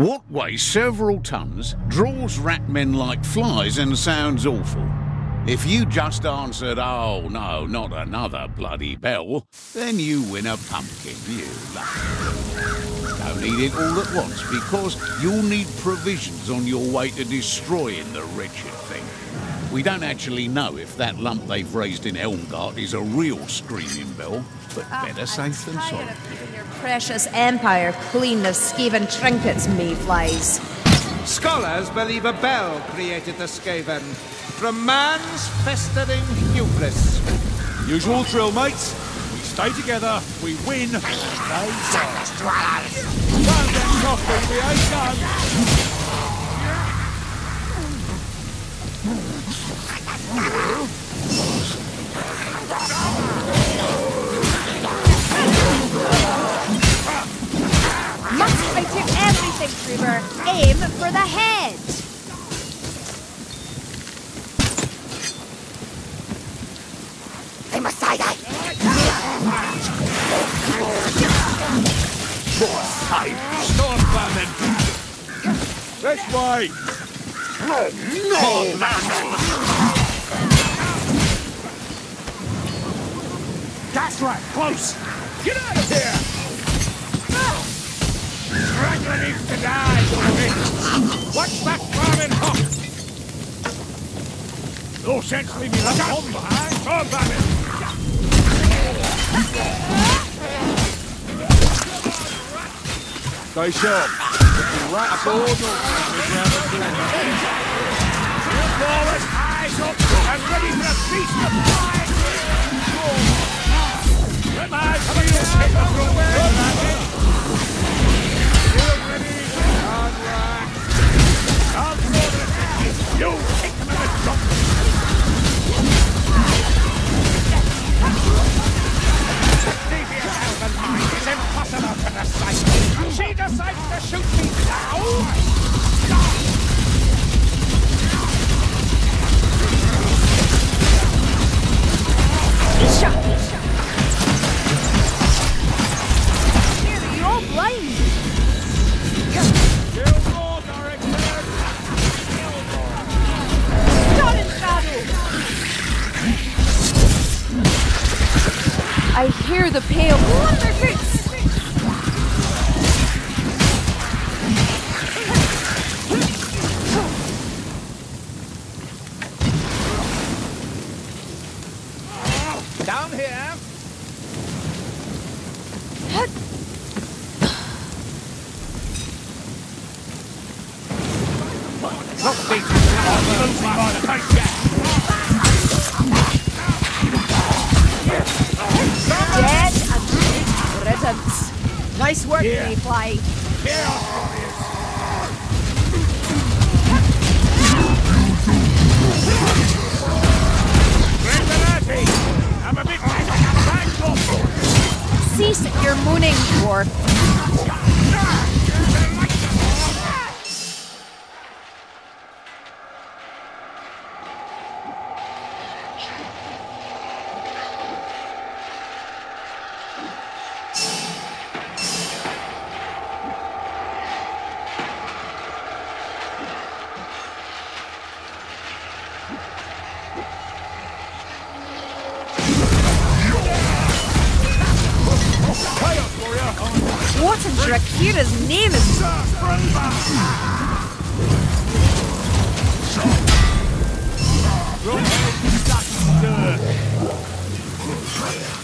What weighs several tons, draws rat men like flies, and sounds awful? If you just answered, oh no, not another bloody bell, then you win a pumpkin, you lucky. Don't eat it all at once, because you'll need provisions on your way to destroying the wretched thing. We don't actually know if that lump they've raised in Helmgart is a real screaming bell, but Oh, better safe than sorry. Your precious empire clean of Skaven trinkets, mayflies. Scholars believe a bell created the Skaven from man's festering hubris. Usual drill, mates. We stay together, we win, they die. Don't get cocky, we ain't done. Must do everything, Aim for the head! They must die. Storm vermin. This way. That's right, close. Get out of here. Straggler needs to die. Watch that vermin hop. No sense leaving that bomb behind. Storm vermin. Stay sharp. Rat sword. The pale Nice work, Mayfly. I'm a bit thanked off. Cease your moaning, dwarf. What in Drakira's name is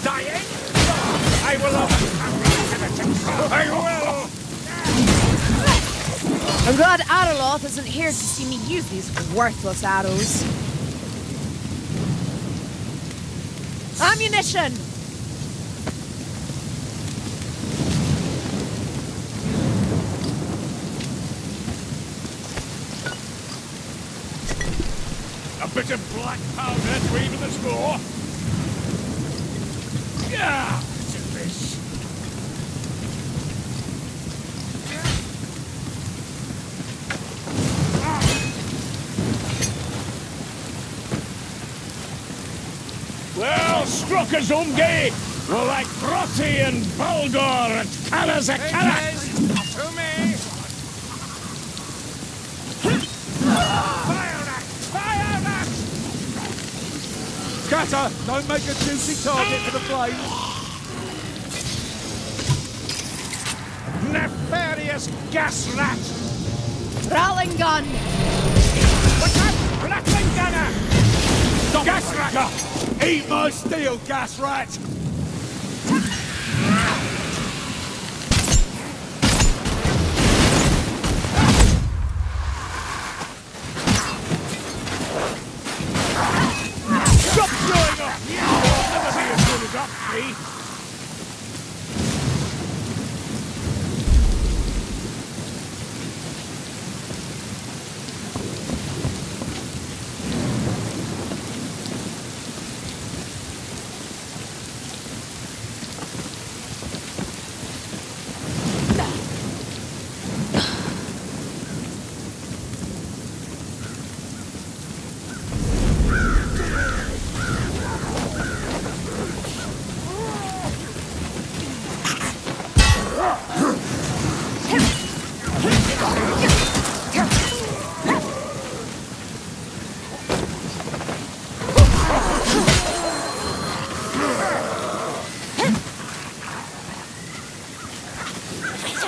Dying? I will I will! I'm glad Araloth isn't here to see me use these worthless arrows. Ammunition! A bit of black powder to even the score. Yeah, to this. Well, Struckazumge! Well, like Grotti and Bulgor and Kalazakala! To me. Matter. Don't make a juicy target for the flames. Nefarious gas rat! Rattling gun! What's up? Rattling gunner! Gas rat! Eat my steel, gas rat! Stop showing off! You'll never be as good as us, me!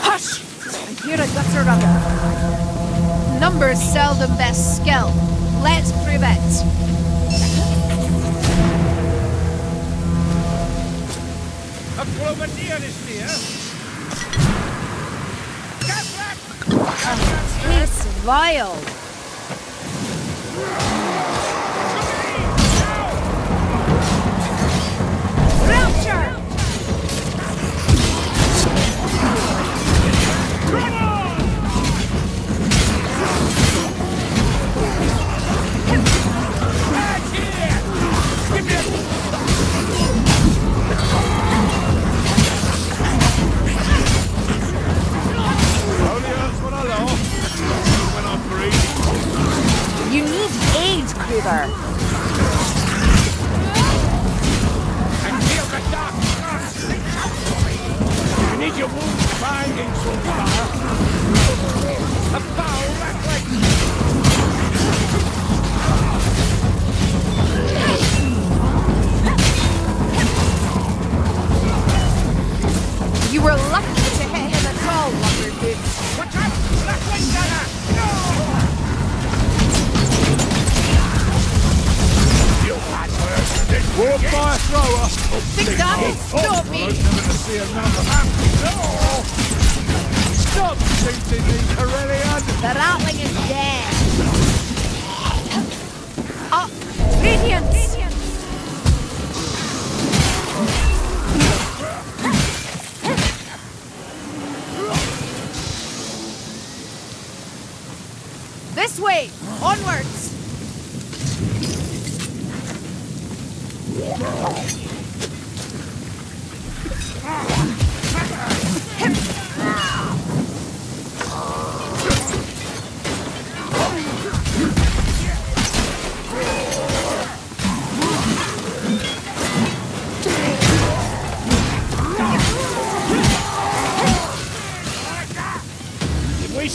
Hush! I hear a gutter run. Seldom best skill. Let's prove it. A Globadier is near. Tastes vile. See another. No!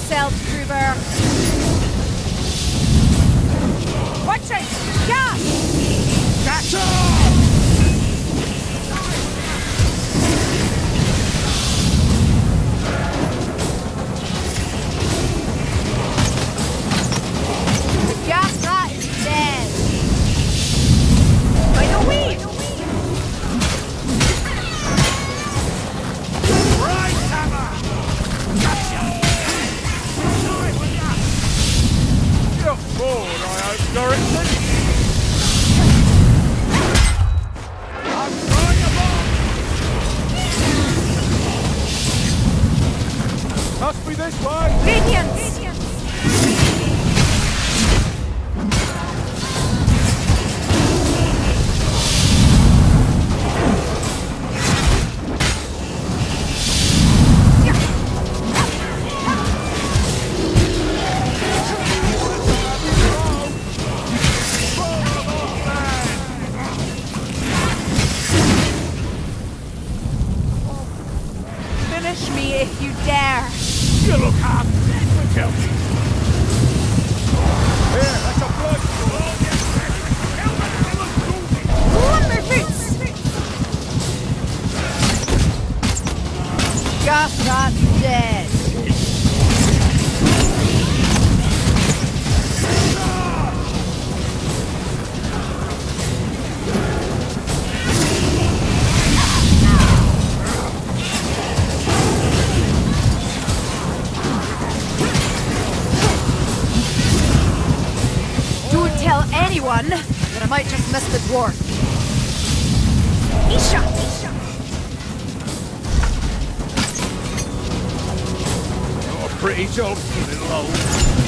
yourself, Kruber! Watch it! Gas! Catch this way. Radiance!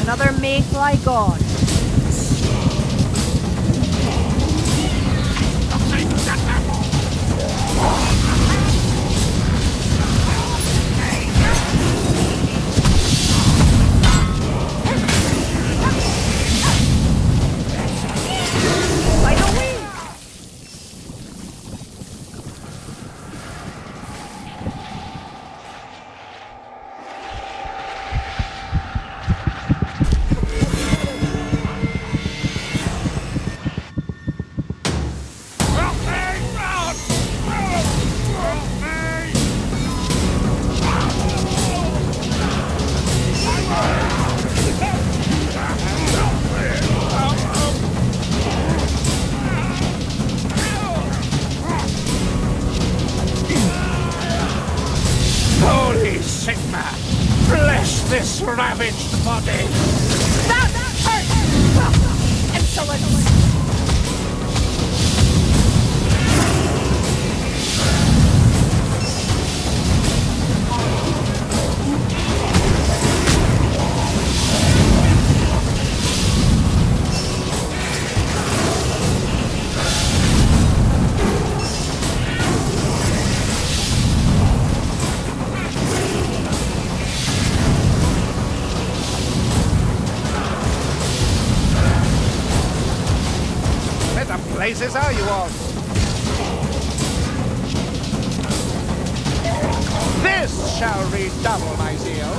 Another mayfly gone. All? This shall redouble my zeal.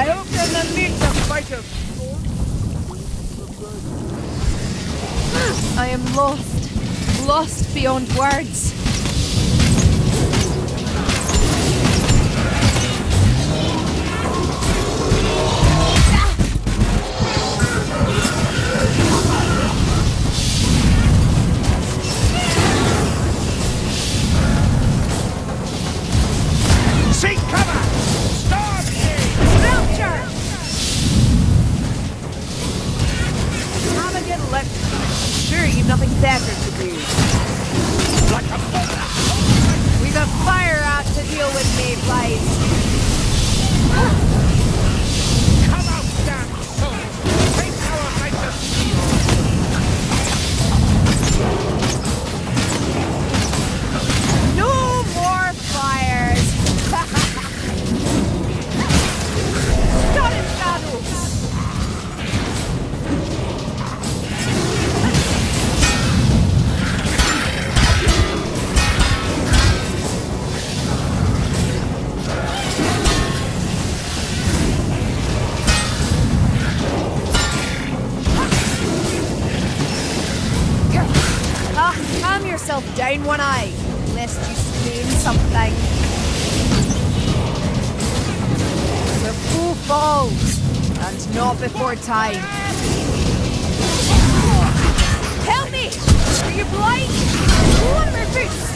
I hope! I am lost. Lost beyond words. I'm sure you've nothing better to do. We've a fire out to deal with, mayflies. Yourself one eye, lest you strain something. The fool falls, and not before time. Help me! Are you blind? Lumber boots!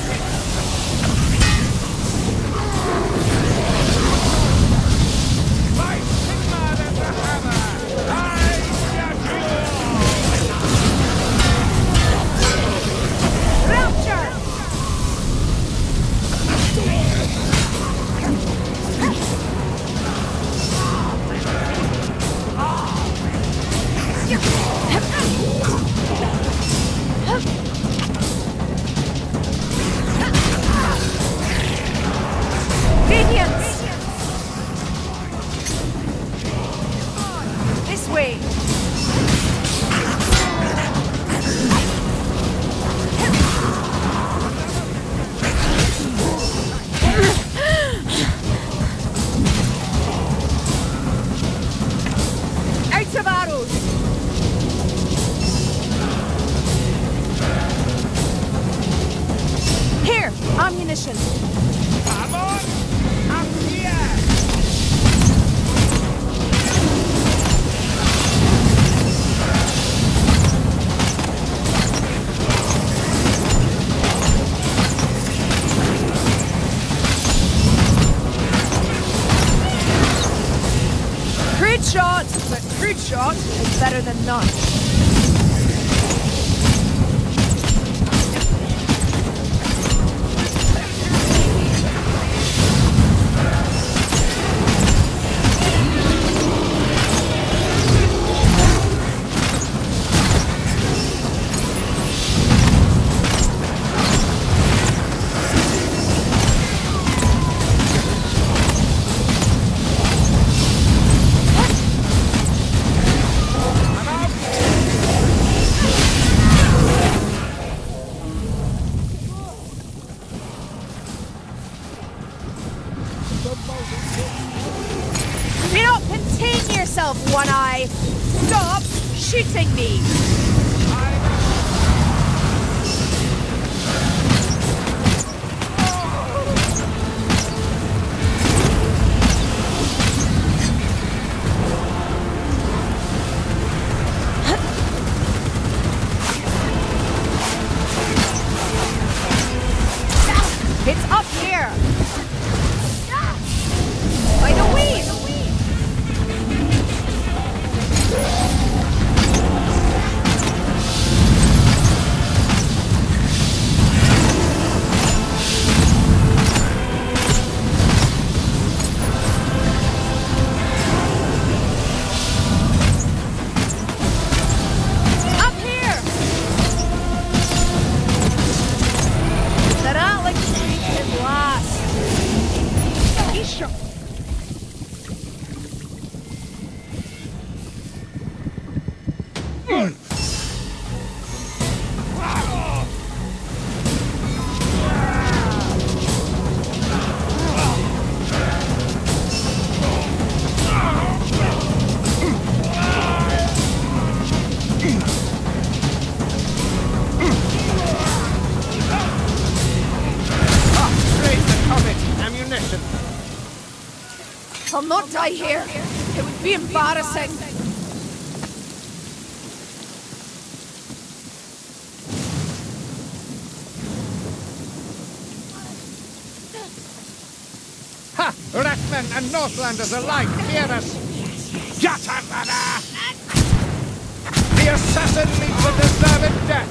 Die here. It would be embarrassing. Ha! Ratmen and Northlanders alike fear us! Yatamana! The assassin meets a deserved death!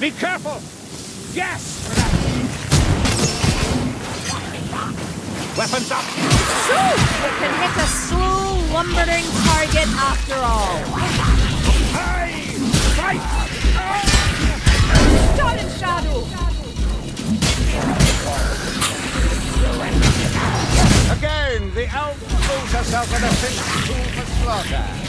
Be careful! Yes! Weapons up! So, we can hit a slow, lumbering target after all. Hey! Fight! Dawn Shadow! Again, the elf proves herself an efficient tool for slaughter.